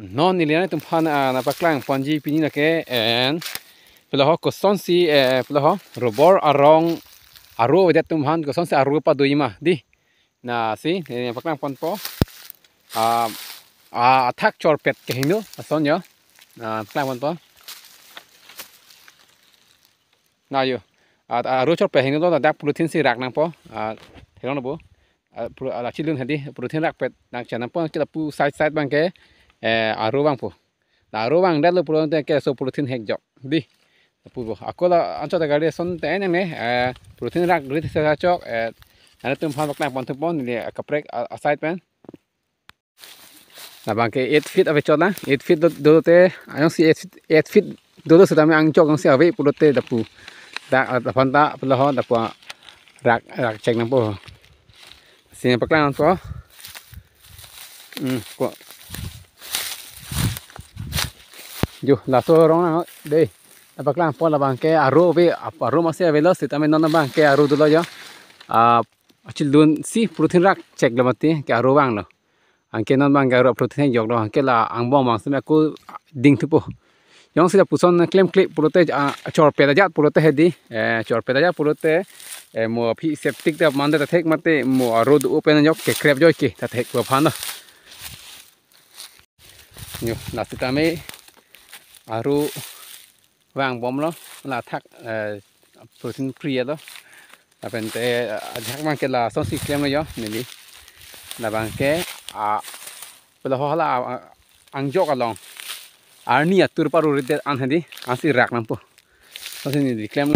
non ni lena tum phan na paklang panji pini na ke, en pela ho, ko si e pela ho, robor arong aru vedet tum han koson si aru pa doima di. Na, si ne paklang pon po. A a attack chor pet ke hinu ason yo. Na paklang pon po. Na, yo. A aru chor pe hinu do dak pulutin si rak nang po. A thelo bo a la chilun hadi pulutin rak pet nang chanam po chila pu side side bang ke. Eh, aru bang po na aru bang dal puro te ke so protein hek jo di pu bo akola ancho da gari son te ne eh, ne protein rak grit se sa chok ana tum phan bakna pon pon ni kaprek aside pen na bang ke 8 feet ave chona 8 feet do te ayong ah, si 8 feet do do sa ang chok ang si ave puro te da pu da da phan ta pula ho da pu rak rak check na po sin paklang po um ko Yo la sorona de la baclan por la banque a robe a roma se velos también no banque a rudo yo a childun si protein rak check la mati que a robang lo angke non banque a protein yok lo angke la angbo mang se ku ding tipo yang sila puson claim clip prote a chor peda jat prote hedi chor peda jat prote mo phi septic da mande ta thek mate mo rod open yok ke crep joy ke ta thek ko phana yo nasita me aru wang bom lo la thak protein kriya lo lapen te ajak mang ke la son si klem yo nili la bang ke a pula ho hala ang jo ka long arni atur paru rite an hadi asi rak nam po. Son si nili klem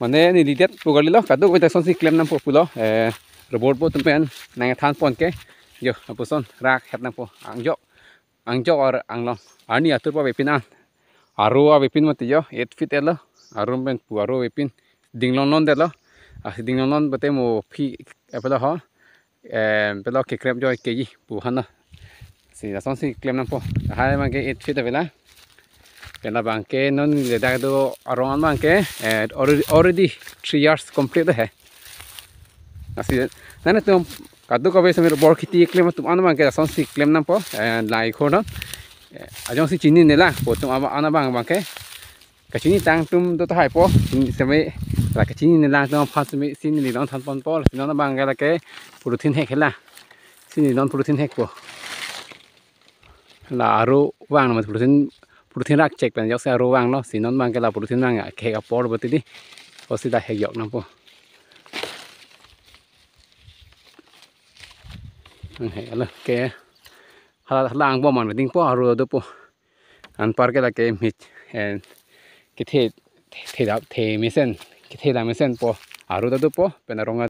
mane nili tet pugali lo kadu ko ta son si klem nam po pulo robot po tumpen nang than pon ke yo apuson rak hep nam po ang jo ಹಂಗ್ಜೋ ಅವ್ರ ಹಂಗ್ಲ ಅಣಿ ಹತ್ತು ರೂಪಾಯಿ ವೆಪಿನ ಅರುವ ವೆಪಿನ್ ಮತ್ತಿಯೋ ಎತ್ ಫಿತ್ ಎಲ್ಲ ಅರು ಬೆಂಕ್ ಅರು ವೆಪಿನ್ ದಿಂಗ್ಲೊಂದೆಲ್ಲ ದಿಂಗ್ಲೊಂದೊಂದು ಬತ್ತೆ ಮು ಫಿ ಎಪ್ಪಲ ಹೋ ಎಪ್ಪಲ ಕೆಕ್ರೆಮ್ ಜೋ ಕೆಜಿ ಪುಹನ si la son si clem nampo ha man ke et fita vela pela banke non le da do around banke already already 3 years complete hai asi nana tum kadu ka bese bor khiti klem tum an bang ke son si klem nam po eh, lai khodon eh, ajong si chini nela, po tum ama ana bang bang ke. Kachini tang tum do ta hai po. Seme la kachini nela tum pha seme sin ni don than pon po. Sin na bang ga la ke protein hek la sin ni don protein hek po. La aro wang ma protein protein rak check pen. Yok sa aro wang no. Sin non bang ke la protein wang eh, ke ka por bo ti di si da hek yok na po ala ke lang bo man ding po aro do po an par ke la ke mi en ke the the da the mi sen ke the da mi sen po aro do po pe na ronga